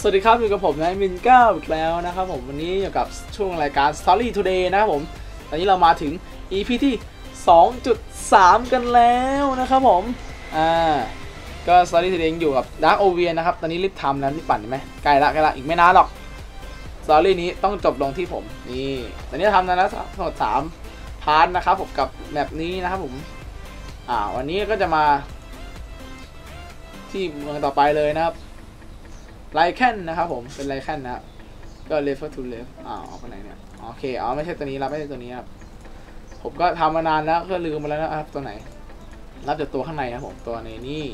สวัสดีครับอยู่กับผมนายมินเก้าอีกแล้วนะครับผมวันนี้อยู่กับช่วงรายการ Story Today นะครับผม ตอนนี้เรามาถึง EP ที่ 2.3 กันแล้วนะครับผม อ่า ก็ Story Today ยังอยู่กับ Dark o v i a นะครับ ตอนนี้รีบทำแล้วรีบปั่นได้ไหมใกล้ละใกล้ละอีกไม่นานหรอก Story นี้ต้องจบลงที่ผมนี่ตอนนี้ทำแล้วนะทั้งหมด3พาร์ทนะครับผมกับแมปนี้นะครับผม อ่า วันนี้ก็จะมา ที่เมืองต่อไปเลยนะครับ ไลแคนนะครับผมเป็นไลแคนนะครับก็เลฟทูเลฟอ้าวเอาไปไหนเนี่ยโอเคอ๋อไม่ใช่ตัวนี้รับไม่ใช่ตัวนี้ครับผมก็ทำมานานแล้วก็ลืมไปแล้วนะครับตัวไหน รับจากตัวข้างในครับผมตัวในนี่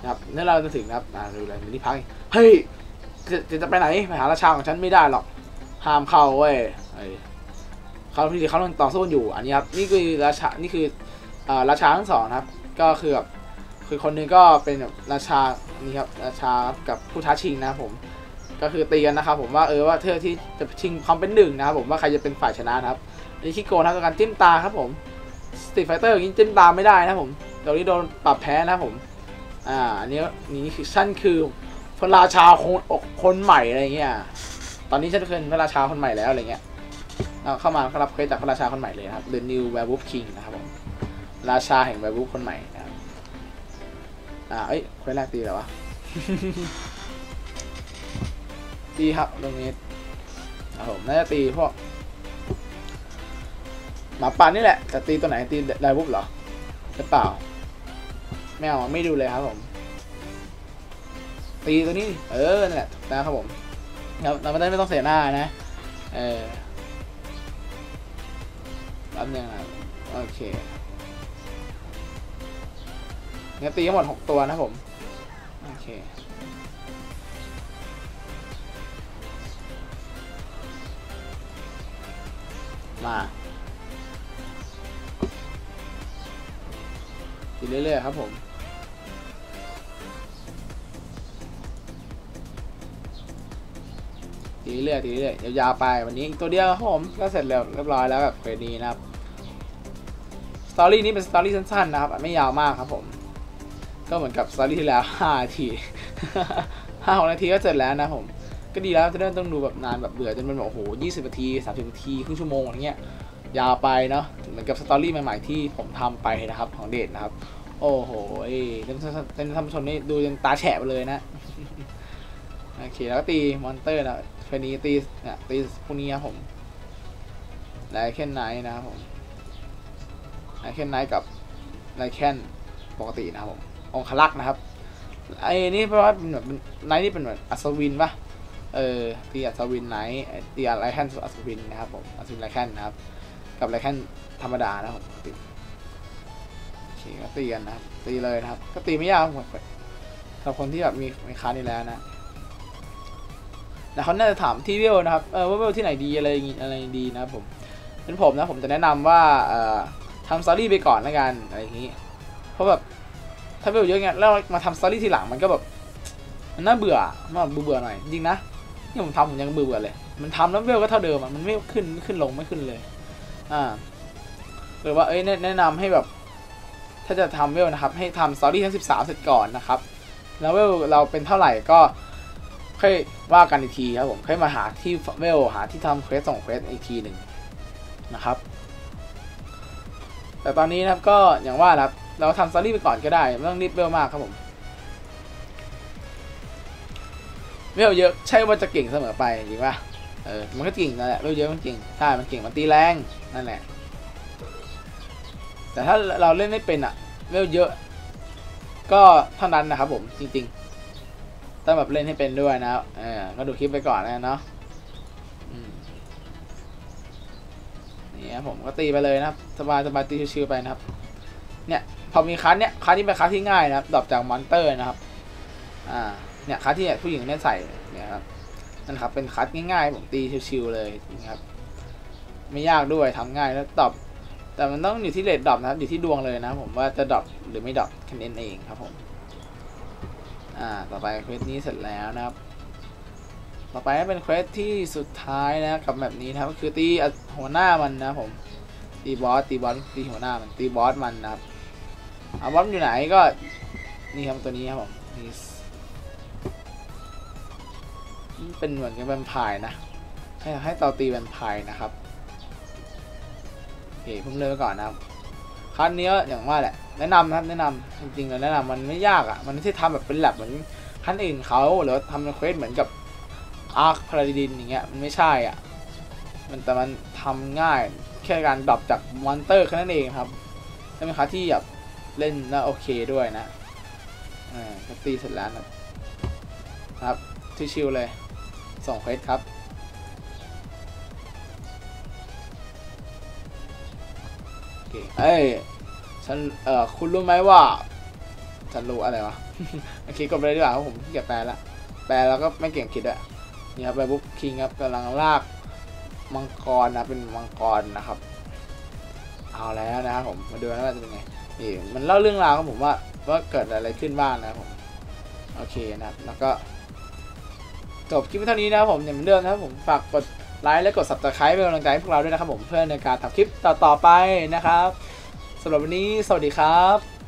นะครับนี่เราจะถึงนะครับอ่าดูเลยมินิพักเฮ้ยจะจะไปไหนไปหาราชาของฉันไม่ได้หรอกห้ามเข้าเว้ยเอ้เขาพี่เขากำลังต่อสู้อยู่อันนี้ครับนี่คือราชานี่คืออ่าราชาทั้งสองครับ ก็คือแบบ คือคนหนึงก็เป็นราชานี่ครับราชากับผู้ท้าชิงนะครับผมก็คือตีกันนะครับผมว่าเออว่าเธอที่จะชิงความเป็นหนึ่งนะครับผมว่าใครจะเป็นฝ่ายชนะนะครับนี่คิโกนะครับกับการจิ้มตาครับผมสตีไฟเตอร์อย่างนี้จิ้มตาไม่ได้นะผมตอนนี้โดนปรับแพ้นะผมอ่าอันนี้นี่คือฉันคือพระราชาคนคนใหม่อะไรเงี้ยตอนนี้ฉันเป็นพระราชาคนใหม่แล้วอะไรเงี้ยเราเข้ามาก็รับ quest จากพระราชาคนใหม่เลยครับ The New Werewolf King นะครับผมราชาแห่ง Werewolf คนใหม่นะครับ อ่าเอ้ย quest แรกตีแล้ววะตีครับตรงนี้ครับผมน่าจะตีพวกหมาป่านี่แหละจะตีตัวไหนตี Dire Wolf เหรอหรือเปล่าไม่เอาไม่ดูเลยครับผม ตีตัวนี้ เออนั่นแหละนะครับผมเราเราไม่ได้ไม่ต้องเสียหน้านะ เออรับยังไงโอเค งั้นตีทั้งหมดหกตัวนะผม โอเค มาตีเรื่อยๆครับผมตีเรื่อยๆตีเรื่อยๆยาวๆไปวันนี้ตัวเดียวครับผมก็เสร็จแล้วเรียบร้อยแล้วกับ quest นี้นะครับ story นี้เป็น story สั้นๆนะครับ ไม่ยาวมากครับผม ก็เหมือนกับ story ที่แล้ว5นาทีห้าหกนาทีก็เสร็จแล้วนะผม ก็ดีแล้วจะได้ไม่ต้องดูแบบนานแบบเบื่อจนมันแบบโอ้โหยี่สิบนาทีสามสิบนาทีครึ่งชั่วโมงอะไรเงี้ยยาวไปเนาะเหมือนกับ story ใหม่ๆที่ผมทำไปนะครับของ Dage นะครับ โอ้โหท่านท่านท่านผู้ชมนี่ดูยังตาแฉะไปเลยนะโอเคแล้วก็ตี monster นะ quest นี้ตีเนี่ยตีพวกนี้ครับผม Lycan Knight นะครับผม Lycan Knight กับ Lycan ปกตินะครับผม องครักษ์นะครับไอ้นี่เพราะว่าเป็นแบบ Knight นี่เป็นแบบอัศวินปะเออตีอัศวิน Knight ตี Lycan อัศวินนะครับผมอัศวิน Lycan นะครับ กับ Lycan ธรรมดานะครับผมตีก็ตีกันนะครับตีเลยนะครับ ก็ตีไม่ยากหมดสำหรับคนที่แบบมีมีคานี้แล้วนะแต่เขาน่าจะถามที่เวลนะครับเออว่าเวลที่ไหนดีอะไรอย่างงี้อะไรดีนะครับผมเป็นผมนะผมจะแนะนำว่าเอ่อทำ story ไปก่อนแล้วกันอะไรอย่างงี้ เพราะแบบ ถ้าเวลเยอะเงี้ยแล้วมาทำ story ทีหลังมันก็แบบมันน่าเบื่อมันเบื่อๆหน่อยจริงนะที่ผมทำผมยังเบื่อๆเลย มันทำแล้วเวลก็เท่าเดิมอะมันไม่ขึ้นขึ้นลงไม่ขึ้นเลย อ่าหรือว่าเอ้ยแนะแนะนำให้แบบ ถ้าจะทำเวลนะครับ ให้ทำ story ทั้ง 13 เสร็จก่อนนะครับ แล้วเวลเราเป็นเท่าไหร่ก็ค่อยว่ากันอีกทีครับผมค่อยมาหาที่เวลหาที่ทำ quest ส่ง quest อีกทีหนึ่งนะครับ แต่ตอนนี้นะครับก็อย่างว่านะครับ เราทำ story ไปก่อนก็ได้ ไม่ต้องรีบเวลมากครับผมเวลเยอะใช่ว่าจะเก่งเสมอไปจริงป่ะเออมันก็เก่งนั่นแหละเวลเยอะมันเก่งใช่มันเก่งมันตีแรงนั่นแหละ แต่ถ้าเราเล่นไม่เป็นอะเวลเยอะ ก็เท่านั้นนะครับผมจริงๆต้องแบบเล่นให้เป็นด้วยนะเออก็ดูคลิปไปก่อนนะเนาะนี่ครับผมก็ตีไปเลยนะครับ สบายสบายตีชิวๆไปนะครับ เนี่ย พอมีคัสเนี่ยคัสที่เป็นคัสที่ง่ายนะครับ drop จาก monster นะครับอ่าเนี่ยคัสที่ผู้หญิงเนี่ยใส่เนี่ยครับนั่นครับเป็นคัสง่ายๆผมตีชิวๆเลยนะครับไม่ยากด้วยทำง่ายแล้ว drop แต่มันต้องอยู่ที่ rate drop นะครับอยู่ที่ดวงเลยนะผมว่าจะ drop หรือไม่ drop แค่นั้นเองครับผมอ่าต่อไป quest นี้เสร็จแล้วนะครับต่อไปเป็น quest ที่สุดท้ายนะกับแบบนี้นะครับก็คือตีหัวหน้ามันนะผมตี boss ตี boss ตีหัวหน้ามันตี boss มันนะครับ อ่า boss อยู่ไหนก็ นี่ครับตัวนี้ครับผมนี่เป็นเหมือนกับแวมไพร์นะให้ให้ต่อตีแวมไพร์นะครับโอเคผมเริ่มไปก่อนนะครับคันนี้อย่างว่าแหละแนะนำนะครับแนะนำจริงๆแล้วแนะนำมันไม่ยากอะ่ะมันไม่ใช่ทำแบบเป็น rep เหมือนขั้นอื่นเขาหรือทำเป็น quest เหมือนกับ ArchPaladin อย่างเงี้ยมันไม่ใช่อะมันแต่มันทำง่ายแค่การ drop จาก monster แค่นั้นเองครับแล้วเป็นคาที่แบบ เล่นแล้วโอเคด้วยนะอ่าตีเสร็จแล้วนะครับครับชิวๆเลยส่งเควสครับโอเคเอ้ยฉันเอ่อคุณรู้ไหมว่าฉันรู้อะไรวะโอเคกดไปเลยดีกว่าเพราะผมเกียแปลละแปลแล้วก็ไม่เก่งคิดอะนี่ครับไปบุ๊กคิงครับกำลังลากมังกรนะเป็นมังกรนะครับ เอาแล้วนะครับผมมาดูนะว่าจะเป็นไง นี่มันเล่าเรื่องราวของผมว่าว่าเกิดอะไรขึ้นบ้างนะครับผมโอเคนะครับแล้วก็จบคลิปเท่านี้นะครับผมอย่างเหมือนเดิมนะครับผมฝากกดไลค์และกด subscribe เป็นกำลังใจให้พวกเราด้วยนะครับผมเพื่อในการทำคลิปต่อๆไปนะครับสำหรับวันนี้สวัสดีครับ